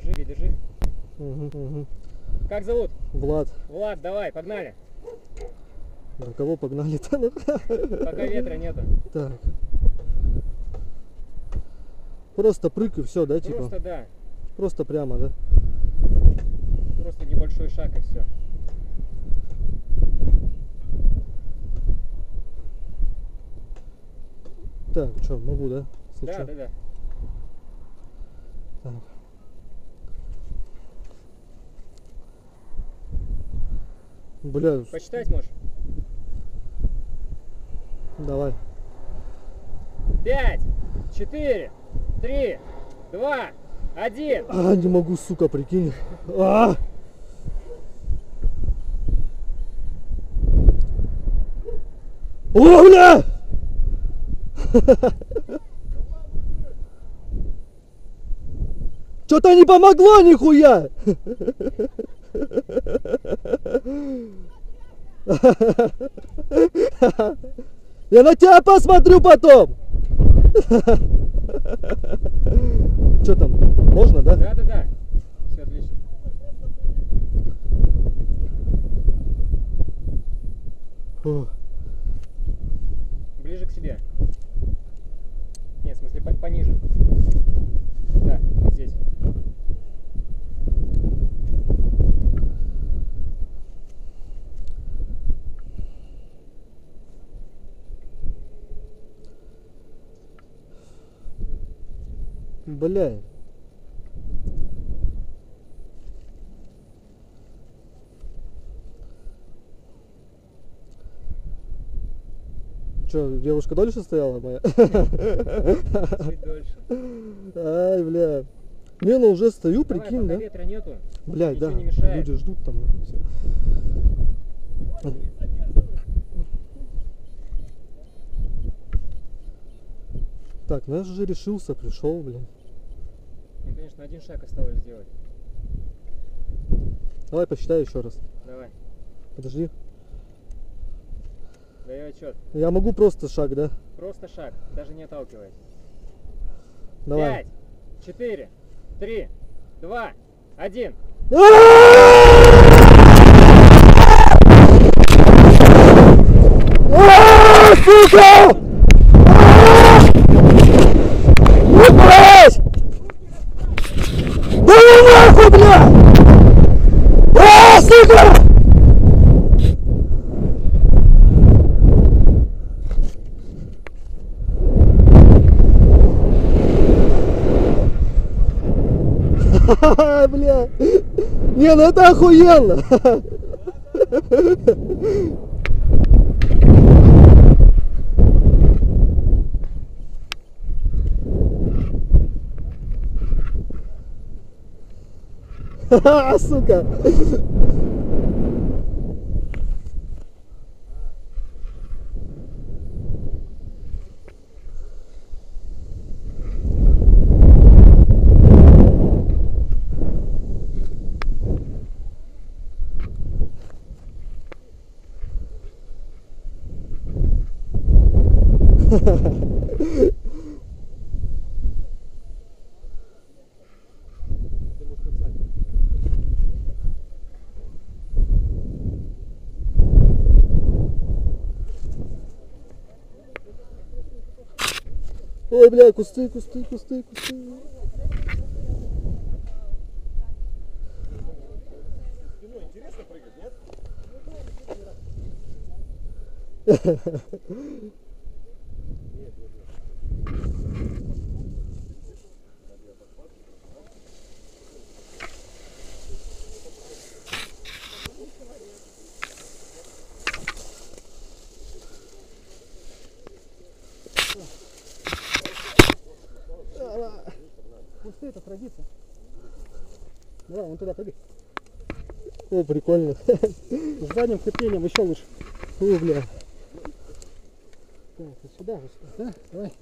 держи, держи. Угу, угу. Как зовут? Влад, Влад, давай, погнали. на кого погнали-то? ну? Пока ветра нету. Так. Просто прыг и все, да, типа? Просто да. Просто прямо, да? Просто небольшой шаг и все. Так, что, могу, да? Да, да, да. Так. Бля, Посчитать можешь? давай. Пять, четыре, три, два, один. А, не могу, сука, прикинь. А! О, бля! Что-то не помогло нихуя! Я на тебя посмотрю потом! Что там? Можно, да? Да, да, да. Все отлично. Фу. Ближе к себе. Нет, в смысле по- пониже. Да, вот здесь. Бля. Че, девушка дольше стояла моя? Чуть дольше. Ай, бля. Не, ну уже стою, Давай, прикинь, да? ветра нету. Блядь, да. не. Люди ждут там. всё. Так, я же решился, пришел, блин. Ну, конечно, один шаг осталось сделать. Давай посчитай еще раз. Давай, Подожди. дай отчет. Я могу просто шаг, да? Просто шаг, даже не отталкиваясь. Давай. Пять, четыре, три, два, один. Сука! Ну, блядь! Да ну нахуй, бля! А, сука! Ха-ха, бля! Не, ну это охуенно! Ха-ха, сука! Ой, бля, кусты, кусты, кусты, кусты. Кусты это традиция. Давай, вон туда прыгай. О, прикольно. С задним креплением еще лучше. О, бля. Так, вот сюда, сюда. Да? Давай.